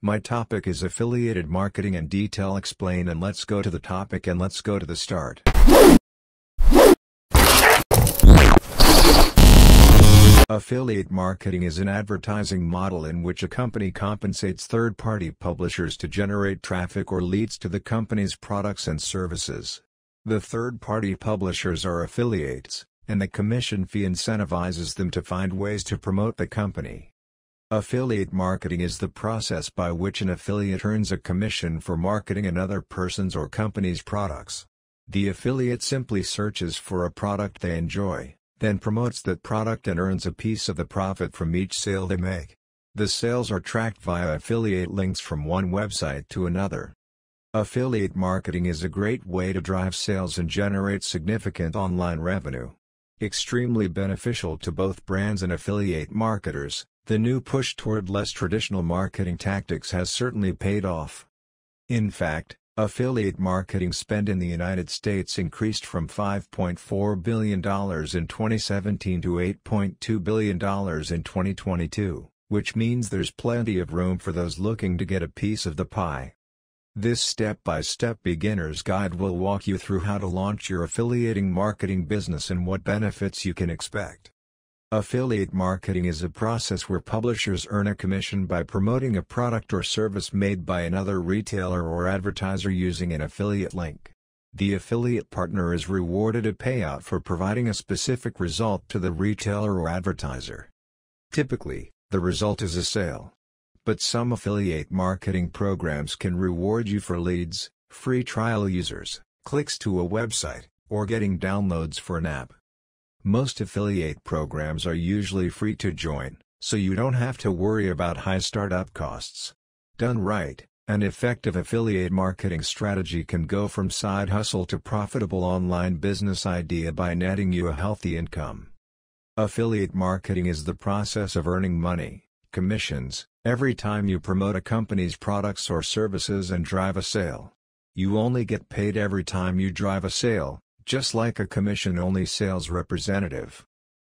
My topic is affiliated marketing and detail explain and let's go to the topic and let's go to the start. Affiliate marketing is an advertising model in which a company compensates third-party publishers to generate traffic or leads to the company's products and services. The third-party publishers are affiliates, and the commission fee incentivizes them to find ways to promote the company. Affiliate marketing is the process by which an affiliate earns a commission for marketing another person's or company's products. The affiliate simply searches for a product they enjoy, then promotes that product and earns a piece of the profit from each sale they make. The sales are tracked via affiliate links from one website to another. Affiliate marketing is a great way to drive sales and generate significant online revenue. Extremely beneficial to both brands and affiliate marketers, the new push toward less traditional marketing tactics has certainly paid off. In fact, affiliate marketing spend in the United States increased from $5.4 billion in 2017 to $8.2 billion in 2022, which means there's plenty of room for those looking to get a piece of the pie. This step-by-step -step beginner's guide will walk you through how to launch your affiliating marketing business and what benefits you can expect. Affiliate marketing is a process where publishers earn a commission by promoting a product or service made by another retailer or advertiser using an affiliate link. The affiliate partner is rewarded a payout for providing a specific result to the retailer or advertiser. Typically, the result is a sale. But some affiliate marketing programs can reward you for leads, free trial users, clicks to a website, or getting downloads for an app. Most affiliate programs are usually free to join, so you don't have to worry about high startup costs. Done right, an effective affiliate marketing strategy can go from side hustle to profitable online business idea by netting you a healthy income. Affiliate marketing is the process of earning money, commissions, every time you promote a company's products or services and drive a sale. You only get paid every time you drive a sale, just like a commission-only sales representative.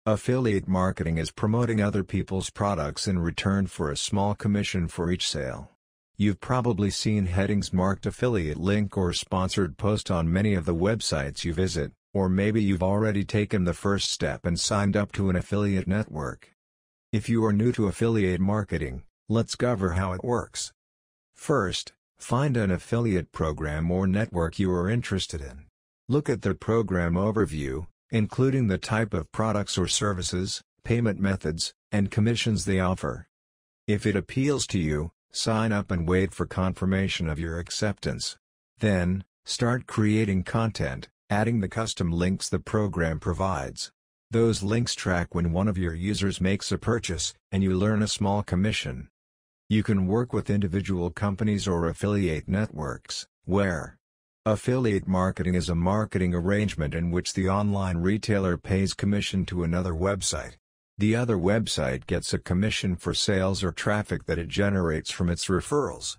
Affiliate marketing is promoting other people's products in return for a small commission for each sale. You've probably seen headings marked affiliate link or sponsored post on many of the websites you visit, or maybe you've already taken the first step and signed up to an affiliate network. If you are new to affiliate marketing, let's cover how it works. First, find an affiliate program or network you are interested in. Look at the program overview, including the type of products or services, payment methods, and commissions they offer. If it appeals to you, sign up and wait for confirmation of your acceptance. Then, start creating content, adding the custom links the program provides. Those links track when one of your users makes a purchase, and you learn a small commission. You can work with individual companies or affiliate networks, where Affiliate marketing is a marketing arrangement in which the online retailer pays commission to another website. The other website gets a commission for sales or traffic that it generates from its referrals.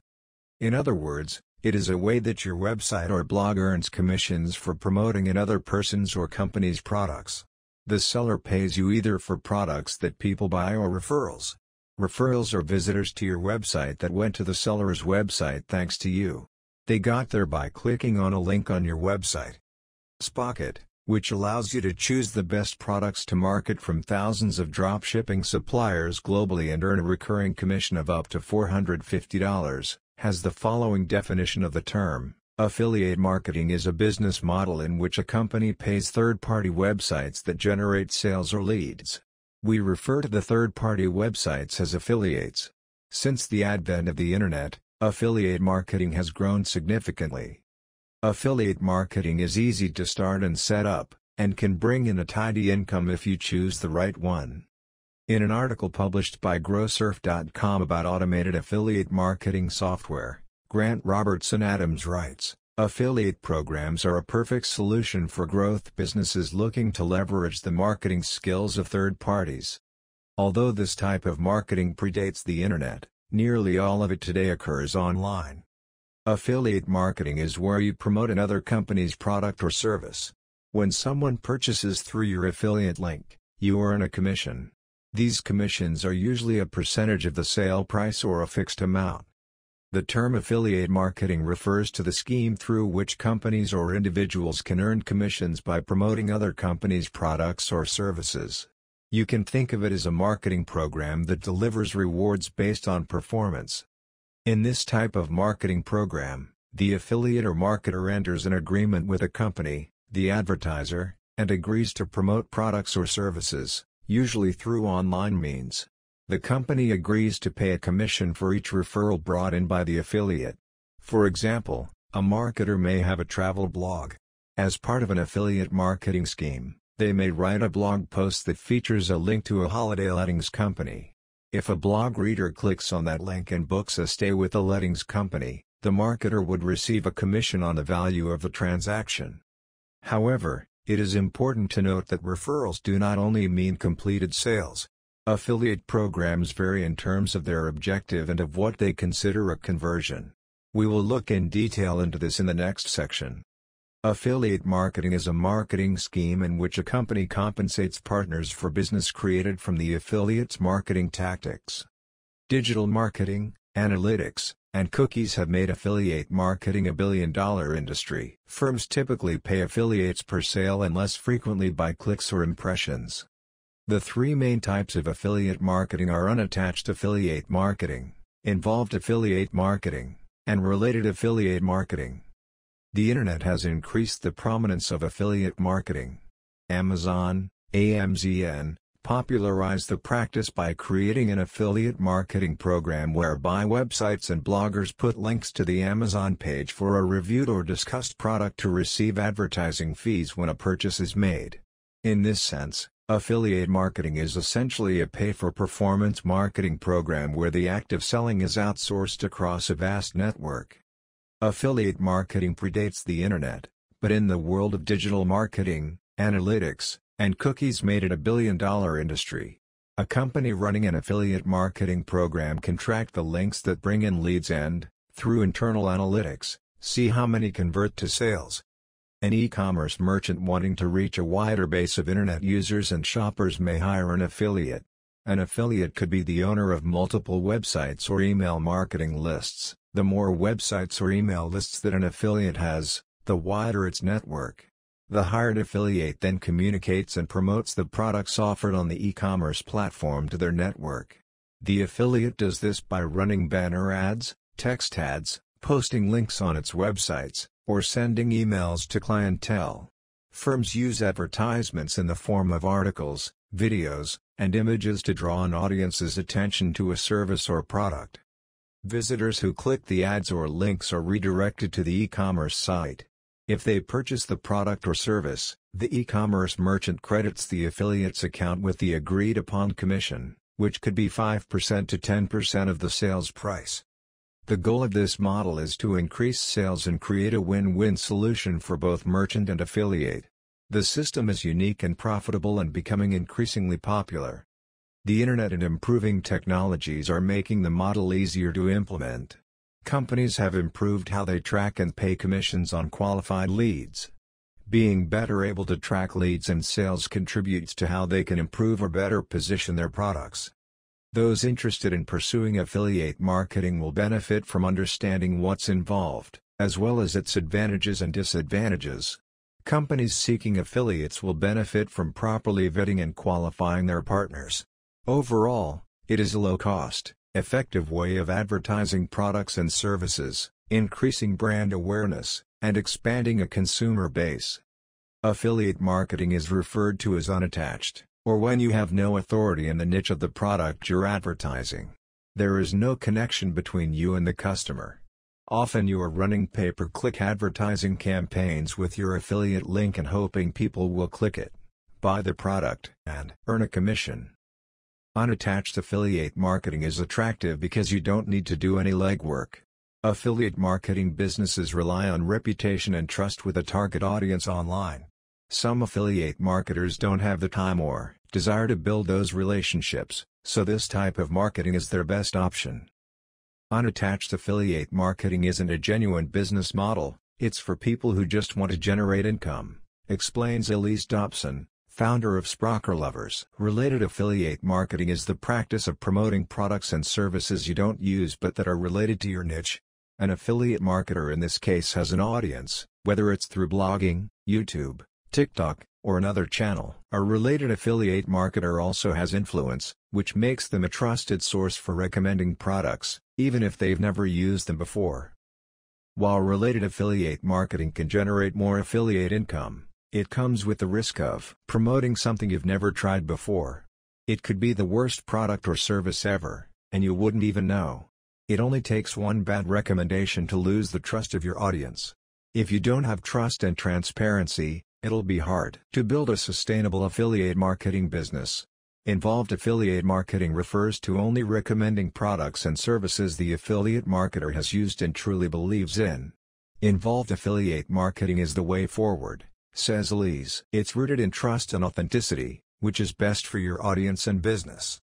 In other words, it is a way that your website or blog earns commissions for promoting another person's or company's products. The seller pays you either for products that people buy or referrals. Referrals are visitors to your website that went to the seller's website thanks to you. They got there by clicking on a link on your website. Spocket, which allows you to choose the best products to market from thousands of dropshipping suppliers globally and earn a recurring commission of up to $450, has the following definition of the term. Affiliate marketing is a business model in which a company pays third-party websites that generate sales or leads. We refer to the third-party websites as affiliates. Since the advent of the Internet, Affiliate marketing has grown significantly. Affiliate marketing is easy to start and set up, and can bring in a tidy income if you choose the right one. In an article published by Growsurf.com about automated affiliate marketing software, Grant Robertson Adams writes, Affiliate programs are a perfect solution for growth businesses looking to leverage the marketing skills of third parties. Although this type of marketing predates the Internet, Nearly all of it today occurs online. Affiliate marketing is where you promote another company's product or service. When someone purchases through your affiliate link, you earn a commission. These commissions are usually a percentage of the sale price or a fixed amount. The term affiliate marketing refers to the scheme through which companies or individuals can earn commissions by promoting other companies' products or services. You can think of it as a marketing program that delivers rewards based on performance. In this type of marketing program, the affiliate or marketer enters an agreement with a company, the advertiser, and agrees to promote products or services, usually through online means. The company agrees to pay a commission for each referral brought in by the affiliate. For example, a marketer may have a travel blog. As part of an affiliate marketing scheme, they may write a blog post that features a link to a holiday lettings company. If a blog reader clicks on that link and books a stay with the lettings company, the marketer would receive a commission on the value of the transaction. However, it is important to note that referrals do not only mean completed sales, Affiliate programs vary in terms of their objective and of what they consider a conversion. We will look in detail into this in the next section. Affiliate marketing is a marketing scheme in which a company compensates partners for business created from the affiliate's marketing tactics. Digital marketing, analytics, and cookies have made affiliate marketing a billion-dollar industry. Firms typically pay affiliates per sale and less frequently by clicks or impressions. The three main types of affiliate marketing are unattached affiliate marketing, involved affiliate marketing, and related affiliate marketing. The Internet has increased the prominence of affiliate marketing. Amazon, AMZN, popularized the practice by creating an affiliate marketing program whereby websites and bloggers put links to the Amazon page for a reviewed or discussed product to receive advertising fees when a purchase is made. In this sense, Affiliate marketing is essentially a pay-for-performance marketing program where the act of selling is outsourced across a vast network. Affiliate marketing predates the internet, but in the world of digital marketing, analytics, and cookies made it a billion-dollar industry. A company running an affiliate marketing program can track the links that bring in leads and, through internal analytics, see how many convert to sales, an e-commerce merchant wanting to reach a wider base of internet users and shoppers may hire an affiliate. An affiliate could be the owner of multiple websites or email marketing lists. The more websites or email lists that an affiliate has, the wider its network. The hired affiliate then communicates and promotes the products offered on the e-commerce platform to their network. The affiliate does this by running banner ads, text ads, posting links on its websites, or sending emails to clientele. Firms use advertisements in the form of articles, videos, and images to draw an audience's attention to a service or product. Visitors who click the ads or links are redirected to the e-commerce site. If they purchase the product or service, the e-commerce merchant credits the affiliate's account with the agreed-upon commission, which could be 5% to 10% of the sales price. The goal of this model is to increase sales and create a win-win solution for both merchant and affiliate. The system is unique and profitable and becoming increasingly popular. The internet and improving technologies are making the model easier to implement. Companies have improved how they track and pay commissions on qualified leads. Being better able to track leads and sales contributes to how they can improve or better position their products. Those interested in pursuing affiliate marketing will benefit from understanding what's involved, as well as its advantages and disadvantages. Companies seeking affiliates will benefit from properly vetting and qualifying their partners. Overall, it is a low-cost, effective way of advertising products and services, increasing brand awareness, and expanding a consumer base. Affiliate marketing is referred to as unattached or when you have no authority in the niche of the product you're advertising. There is no connection between you and the customer. Often you are running pay-per-click advertising campaigns with your affiliate link and hoping people will click it, buy the product, and earn a commission. Unattached affiliate marketing is attractive because you don't need to do any legwork. Affiliate marketing businesses rely on reputation and trust with a target audience online. Some affiliate marketers don't have the time or desire to build those relationships, so this type of marketing is their best option. Unattached affiliate marketing isn't a genuine business model, it's for people who just want to generate income, explains Elise Dopson, founder of Sprocker Lovers. Related affiliate marketing is the practice of promoting products and services you don't use but that are related to your niche. An affiliate marketer in this case has an audience, whether it's through blogging, YouTube, TikTok, or another channel. A related affiliate marketer also has influence, which makes them a trusted source for recommending products, even if they've never used them before. While related affiliate marketing can generate more affiliate income, it comes with the risk of promoting something you've never tried before. It could be the worst product or service ever, and you wouldn't even know. It only takes one bad recommendation to lose the trust of your audience. If you don't have trust and transparency, it'll be hard to build a sustainable affiliate marketing business. Involved affiliate marketing refers to only recommending products and services the affiliate marketer has used and truly believes in. Involved affiliate marketing is the way forward says Elise. It's rooted in trust and authenticity, which is best for your audience and business.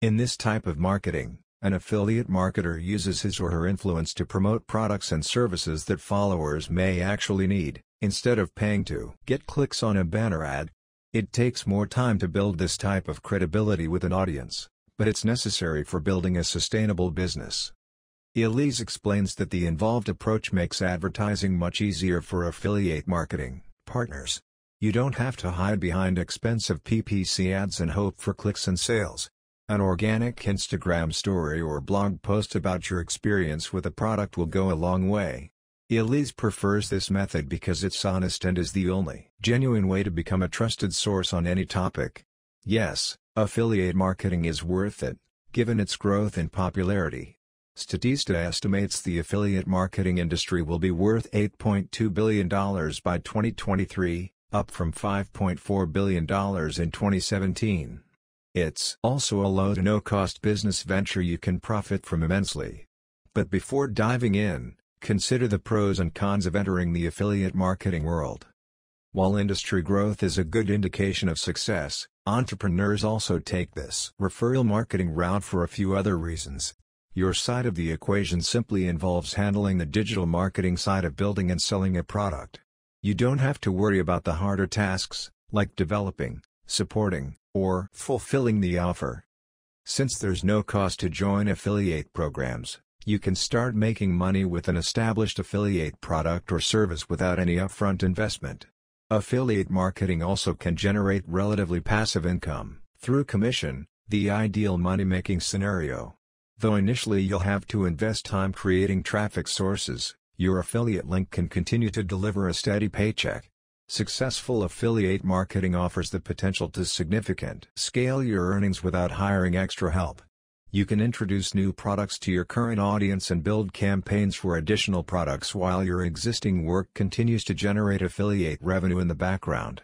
In this type of marketing, an affiliate marketer uses his or her influence to promote products and services that followers may actually need, instead of paying to get clicks on a banner ad. It takes more time to build this type of credibility with an audience, but it's necessary for building a sustainable business. Elise explains that the involved approach makes advertising much easier for affiliate marketing partners. You don't have to hide behind expensive PPC ads and hope for clicks and sales. An organic Instagram story or blog post about your experience with a product will go a long way. Elise prefers this method because it's honest and is the only genuine way to become a trusted source on any topic. Yes, affiliate marketing is worth it, given its growth in popularity. Statista estimates the affiliate marketing industry will be worth $8.2 billion by 2023, up from $5.4 billion in 2017. It's also a low to no-cost business venture you can profit from immensely. But before diving in, consider the pros and cons of entering the affiliate marketing world. While industry growth is a good indication of success, entrepreneurs also take this referral marketing route for a few other reasons. Your side of the equation simply involves handling the digital marketing side of building and selling a product. You don't have to worry about the harder tasks, like developing, supporting, or fulfilling the offer. Since there's no cost to join affiliate programs, you can start making money with an established affiliate product or service without any upfront investment. Affiliate marketing also can generate relatively passive income through commission, the ideal money-making scenario. Though initially you'll have to invest time creating traffic sources, your affiliate link can continue to deliver a steady paycheck. Successful affiliate marketing offers the potential to significant scale your earnings without hiring extra help. You can introduce new products to your current audience and build campaigns for additional products while your existing work continues to generate affiliate revenue in the background.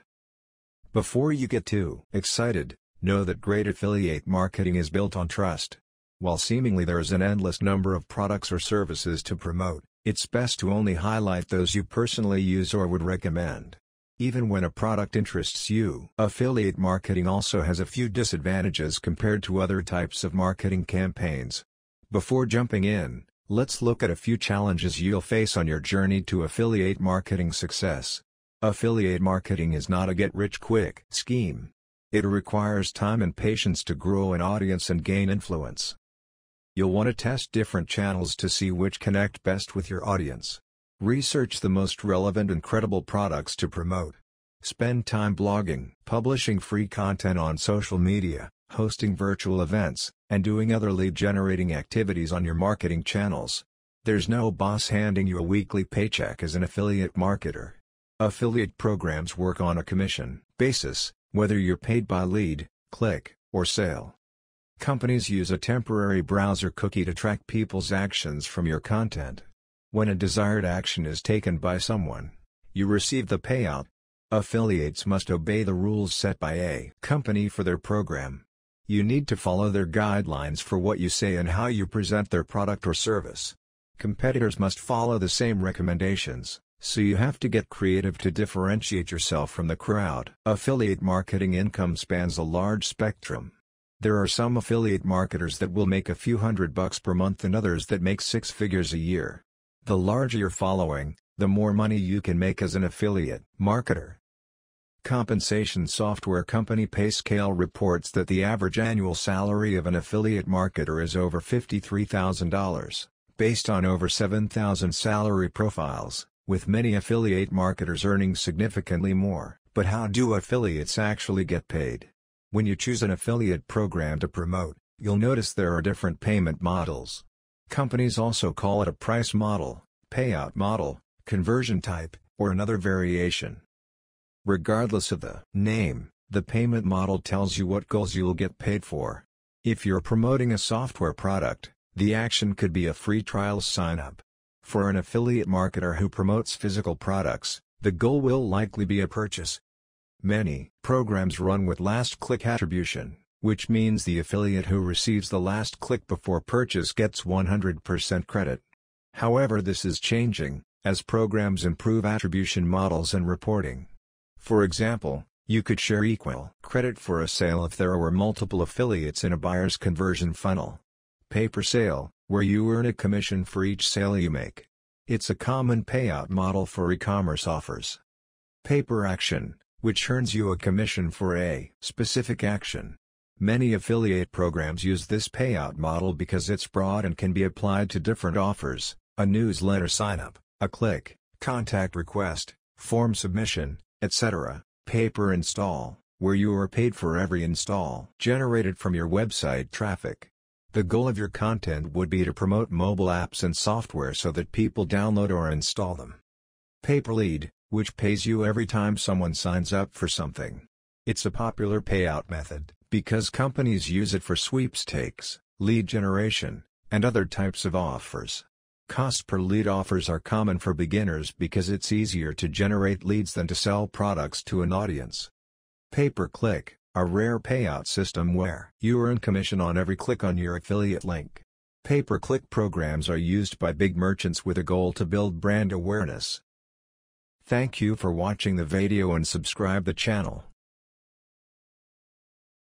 Before you get too excited, know that great affiliate marketing is built on trust. While seemingly there's an endless number of products or services to promote, it's best to only highlight those you personally use or would recommend. Even when a product interests you. Affiliate marketing also has a few disadvantages compared to other types of marketing campaigns. Before jumping in, let's look at a few challenges you'll face on your journey to affiliate marketing success. Affiliate marketing is not a get-rich-quick scheme. It requires time and patience to grow an audience and gain influence. You'll want to test different channels to see which connect best with your audience. Research the most relevant and credible products to promote. Spend time blogging, publishing free content on social media, hosting virtual events, and doing other lead-generating activities on your marketing channels. There's no boss handing you a weekly paycheck as an affiliate marketer. Affiliate programs work on a commission basis, whether you're paid by lead, click, or sale. Companies use a temporary browser cookie to track people's actions from your content. When a desired action is taken by someone, you receive the payout. Affiliates must obey the rules set by a company for their program. You need to follow their guidelines for what you say and how you present their product or service. Competitors must follow the same recommendations, so you have to get creative to differentiate yourself from the crowd. Affiliate marketing income spans a large spectrum. There are some affiliate marketers that will make a few hundred bucks per month and others that make six figures a year. The larger your following, the more money you can make as an affiliate marketer. Compensation software company PayScale reports that the average annual salary of an affiliate marketer is over $53,000, based on over 7,000 salary profiles, with many affiliate marketers earning significantly more. But how do affiliates actually get paid? When you choose an affiliate program to promote, you'll notice there are different payment models. Companies also call it a price model, payout model, conversion type, or another variation. Regardless of the name, the payment model tells you what goals you'll get paid for. If you're promoting a software product, the action could be a free trial sign-up. For an affiliate marketer who promotes physical products, the goal will likely be a purchase, Many programs run with last-click attribution, which means the affiliate who receives the last click before purchase gets 100% credit. However this is changing, as programs improve attribution models and reporting. For example, you could share equal credit for a sale if there were multiple affiliates in a buyer's conversion funnel. Pay per sale, where you earn a commission for each sale you make. It's a common payout model for e-commerce offers. Pay per action, which earns you a commission for a specific action. Many affiliate programs use this payout model because it's broad and can be applied to different offers, a newsletter sign-up, a click, contact request, form submission, etc. pay per install, where you are paid for every install generated from your website traffic. The goal of your content would be to promote mobile apps and software so that people download or install them. Pay per lead, which pays you every time someone signs up for something. It's a popular payout method, because companies use it for sweepstakes, lead generation, and other types of offers. Cost per lead offers are common for beginners because it's easier to generate leads than to sell products to an audience. Pay-per-click, a rare payout system where you earn commission on every click on your affiliate link. Pay-per-click programs are used by big merchants with a goal to build brand awareness. Thank you for watching the video and subscribe the channel.